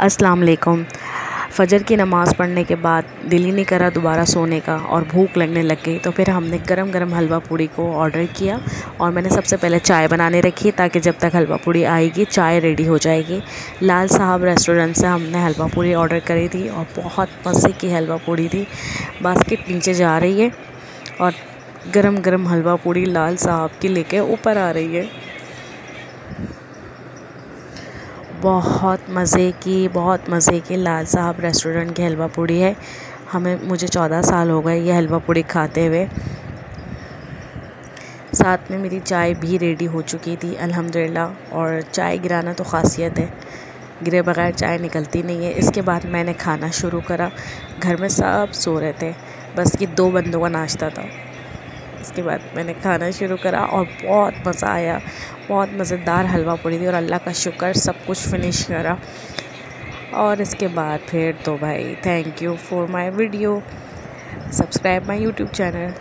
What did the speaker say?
अस्सलाम वालेकुम फ़जर की नमाज़ पढ़ने के बाद दिल ही नहीं करा दोबारा सोने का और भूख लगने लग गई तो फिर हमने गरम गरम हलवा पूड़ी को ऑर्डर किया और मैंने सबसे पहले चाय बनाने रखी ताकि जब तक हलवा पूड़ी आएगी, चाय रेडी हो जाएगी। लाल साहब रेस्टोरेंट से हमने हलवा पूड़ी ऑर्डर करी थी और बहुत मज़े की हलवा पूड़ी थी। बास्केट नीचे जा रही है और गरम गरम हलवा पूड़ी लाल साहब की लेके ऊपर आ रही है। बहुत मज़े की, बहुत मज़े की लाल साहब रेस्टोरेंट की हलवा पूड़ी है। हमें, मुझे चौदह साल हो गए ये हलवा पूड़ी खाते हुए। साथ में मेरी चाय भी रेडी हो चुकी थी, अल्हम्दुलिल्लाह। और चाय गिराना तो ख़ासियत है। गिरे बगैर चाय निकलती नहीं है। इसके बाद मैंने खाना शुरू करा। घर में सब सो रहे थे। बस कि दो बंदों का नाश्ता था। इसके बाद मैंने खाना शुरू करा और बहुत मज़ा आया। बहुत मज़ेदार हलवा पूरी थी और अल्लाह का शुक्र सब कुछ फिनिश करा। और इसके बाद फिर तो भाई thank you for my video subscribe my YouTube channel